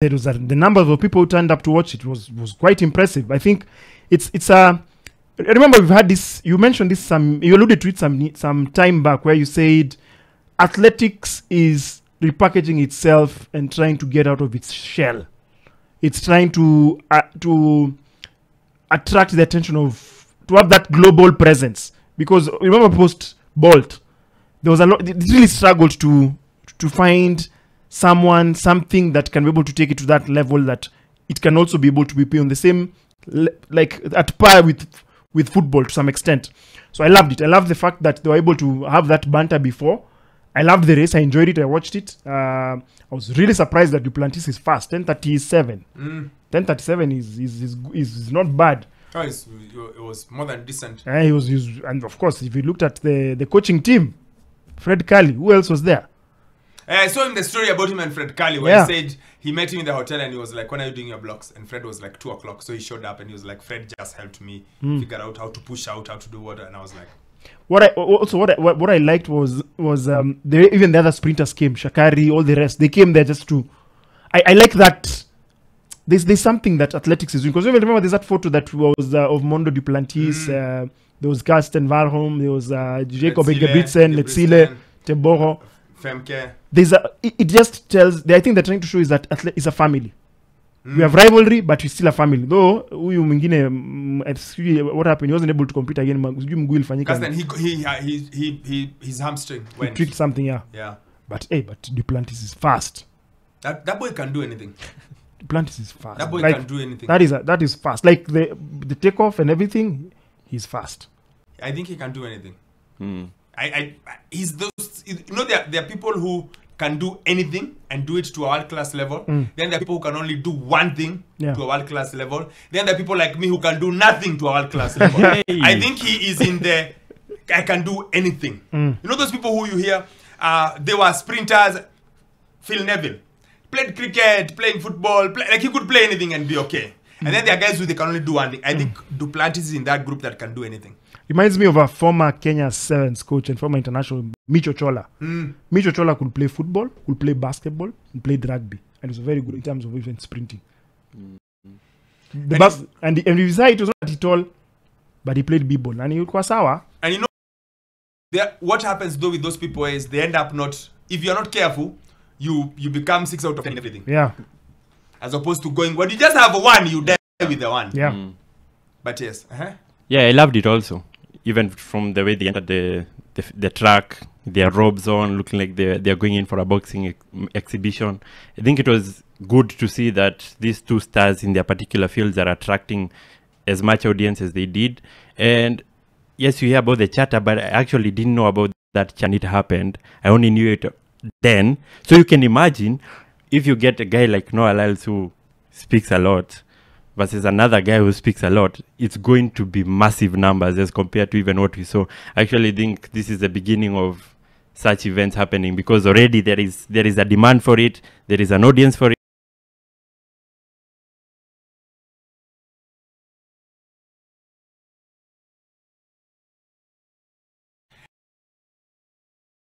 there was a, the number of people who turned up to watch it was was quite impressive. I think it's it's a. I remember we've had this. You mentioned this some. You alluded to it some some time back, where you said athletics is repackaging itself and trying to get out of its shell. It's trying to uh, to attract the attention of to have that global presence because remember post Bolt, there was a lot. It really struggled to to find someone something that can be able to take it to that level that it can also be able to be on the same like at par with with football to some extent. So I loved it. I loved the fact that they were able to have that banter before. I loved the race. I enjoyed it. I watched it. Uh, I was really surprised that Duplantis is fast. 1037. Mm. 1037 is is, is is not bad. Oh, it was more than decent. Uh, he was, he was, and of course, if you looked at the the coaching team, Fred Kerley, who else was there? Uh, I saw him the story about him and Fred Kerley where Yeah. he said he met him in the hotel and he was like, "When are you doing your blocks?" And Fred was like, two o'clock." So he showed up and he was like, "Fred just helped me Hmm. figure out how to push out, how to do what." And I was like, What I also what I, what, I liked was was um the, even the other sprinters came Sha'Carri all the rest they came there just to I, I like that there's there's something that athletics is doing because even remember there's that photo that was uh, of Mondo Duplantis uh, there was Karsten Warholm there was uh, Jacob Letsile, Ingebrigtsen Letsile Tebogo Femke. there's a it, it just tells the I think they're trying to show is that athle- is a family Mm. we have rivalry but we're still a family though huyu mwingine mm, what happened he wasn't able to compete again sijui mguu ilifanyika Because then he, he, he, he, he, his hamstring he tweaked something yeah Yeah. but hey but Duplantis is fast That, that boy can do anything. Duplantis is fast That boy like can do anything. that is a, that is fast like the the takeoff and everything he's fast I think he can do anything. Mm. I, I, he's those. You know, there, there are people who can do anything and do it to a world class level. Mm. Then there are people who can only do one thing Yeah. to a world class level. Then there are people like me who can do nothing to a world class level. Hey. I think he is in the. I can do anything. Mm. You know those people who you hear. Uh, they were sprinters. Phil Neville played cricket, playing football. Play, like he could play anything and be okay. And mm. then there are guys who they can only do one thing. I think Duplantis is in that group that can do anything. Reminds me of a former Kenya Sevens coach and former international Micho Chola Mm. Micho Chola could play football could play basketball and played rugby and was very good in terms of even sprinting the And bas- and, and if you it was not at all, but he played b-ball and he was sour. And you know, there, what happens though with those people is they end up not. If you're not careful, you you become six out of ten everything. yeah As opposed to going, well, you just have one, you die with the one. yeah Mm. But yes, uh-huh. Yeah, I loved it also. Even from the way they entered the the, the track, their robes on, looking like they're they're going in for a boxing ex- exhibition. I think it was good to see that these two stars in their particular fields are attracting as much audience as they did. And yes, you hear about the chatter, but I actually didn't know about that chatter. It happened. I only knew it then. So you can imagine if you get a guy like Noah Lyles who speaks a lot versus another guy who speaks a lot, it's going to be massive numbers as compared to even what we saw. I actually think this is the beginning of such events happening because already there is there is a demand for it, there is an audience for it.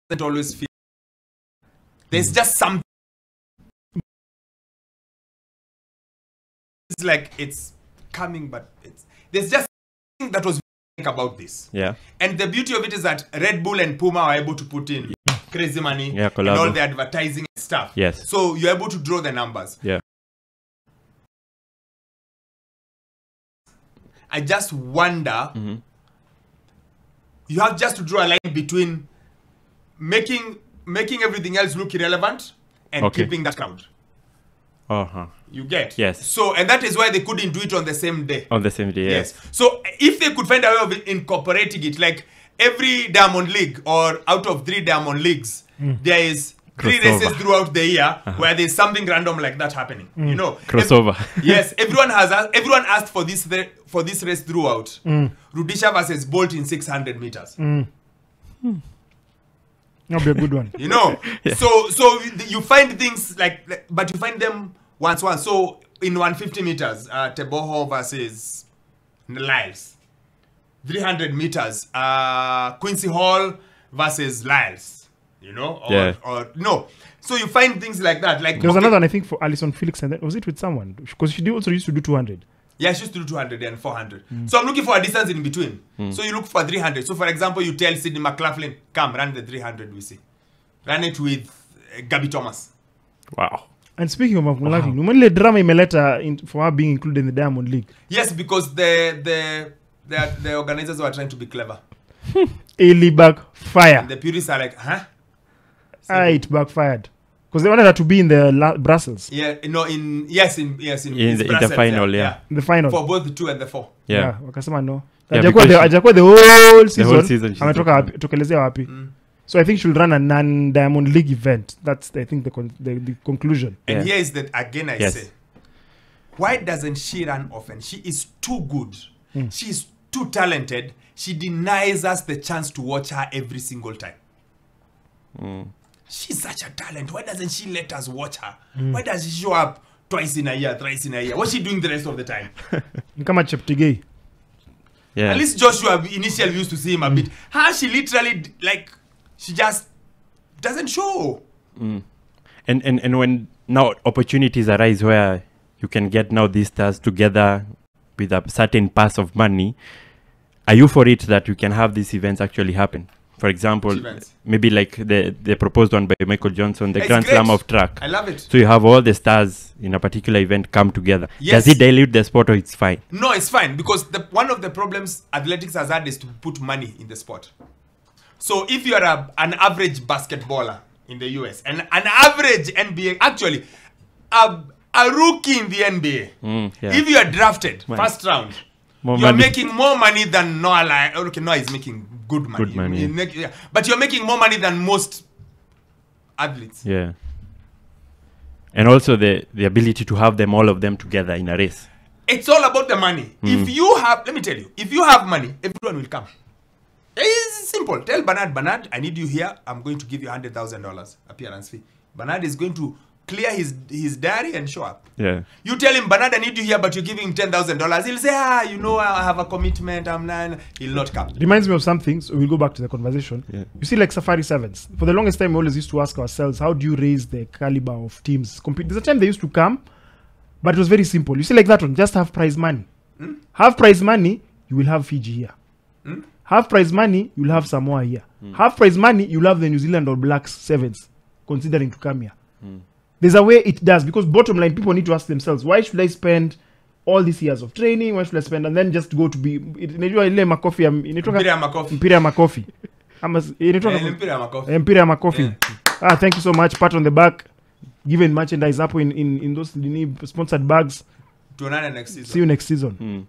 Doesn't always feel. There's just some. It's like it's coming, but it's there's just that was about this. Yeah. And the beauty of it is that Red Bull and Puma are able to put in crazy money Yeah, and all the advertising and stuff. Yes. So you're able to draw the numbers. Yeah. I just wonder. Mhm. You have just to draw a line between making making everything else look irrelevant and Okay. keeping that crowd. Uh-huh. You get Yes. So and that is why they couldn't do it on the same day. On the same day, yes. Yes. So if they could find a way of incorporating it, like every Diamond League or out of three Diamond Leagues, mm. there is three Crossover. races throughout the year uh-huh. where there's something random like that happening. Mm. You know, Crossover. Ev- yes, everyone has a- everyone asked for this re- for this race throughout. Mm. Rudisha versus Bolt in 600 meters. Hmm. that'll be a good one You know, so so you- you find things like, like- but you find them once once. So in 150 meters, uh, Tebogo versus Lyles. 300 meters, uh, Quincy Hall versus Lyles. you know, or, Yeah. or no. So you find things like that. Like There was okay, another one, I think, for Allyson Felix, and then was it with someone? Because she did also used to do 200. Yeah, she used to do 200 and 400. Mm. So I'm looking for a distance in between. So you look for 300. So for example, you tell Sydney McLaughlin, come run the 300 we see. Run it with uh, Gabby Thomas. Wow. And speaking of McLaughlin, wow. ile drama imeleta in, for her being included in the Diamond League. Yes, because the the the, the organizers were trying to be clever. Ili backfire. And the purists are like, huh? Ah, it backfired. Because they wanted her to be in the la- Brussels, Yeah, no, in yes, in yes, in, In in the- in the final, yeah. in the final. For both the two and the four. Yeah. wakasema no Yeah, Hajakuwa because the, she- the whole season, whole season ametoka wapi tokelezea wapi Mm. So i think she'll run a non-diamond league event that's i think the, con- the, the conclusion And Yeah. here is that again I Yes. say, why doesn't she run often? She is too good. She is too talented. She denies us the chance to watch her every single time. She's such a talent. Why doesn't she let us watch her? Why does she show up twice in a year, thrice in a year? What's she doing the rest of the time? kama cheptigei Yeah. At least Joshua initially used to see him a bit. How she literally like she just doesn't show. Mm. and, and and when now opportunities arise where you can get now these stars together with a certain pass of money are you for it that you can have these events actually happen for example maybe like the the proposed one by michael johnson the It's grand slam of track I love it. so you have all the stars in a particular event come together Yes. does it dilute the sport or it's fine No, it's fine because the one of the problems athletics has had is to put money in the sport. So if you are a, an average basketballer in the US and an average NBA, actually, a, a rookie in the NBA, Mm, yeah. if you are drafted first round, More you are money. making more money than Noah. Like, okay, Noah is making good money. Good money. You make- yeah. But you're making more money than most athletes. yeah and also the the ability to have them all of them together in a race It's all about the money. If you have, let me tell you, if you have money, everyone will come. It's simple. Tell Bernard, Bernard, I need you here. I'm going to give you hundred thousand dollars appearance fee. Bernard is going to clear his his diary and show up. yeah You tell him, Bernard, I need you here, but you're giving him ten thousand dollars. He'll say, Ah, you know, I have a commitment. I'm not. He'll not come. reminds me of something so we'll go back to the conversation Yeah. you see like safari sevens for the longest time we always used to ask ourselves how do you raise the caliber of teams compete there's a time they used to come but it was very simple you see like that one just have prize money have prize money you will have fiji here have price money you'll have samoa here. Mm. half price money you'll have the new zealand or black sevens considering to come here mm. there's a way it does because bottom line people need to ask themselves why should i spend all these years of training? Why should i spend? And then just go to be inajua ile makofi Mpira ya makofi. mpira ya makofi. Ama mpira ya ah, thank you so much. Pat on the back. Given merchandise hapo in, in, in those sponsored bags. Tuonane next season. see you next season. Mm.